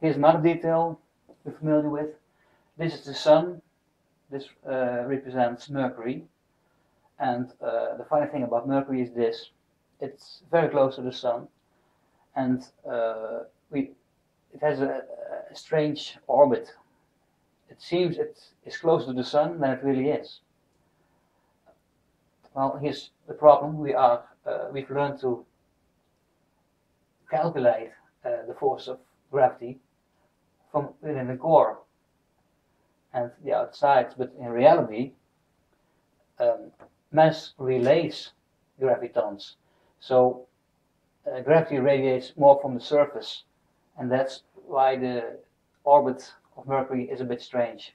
Here's another detail you're familiar with. This is the sun. This uh, represents Mercury. And uh, the funny thing about Mercury is this. It's very close to the sun. And uh, we, it has a, a strange orbit. It seems it is closer to the sun than it really is. Well, here's the problem. We are, uh, we've learned to calculate uh, the force of gravity from within the core and the outside, but in reality, um, mass relays gravitons. So uh, gravity radiates more from the surface, and that's why the orbit of Mercury is a bit strange.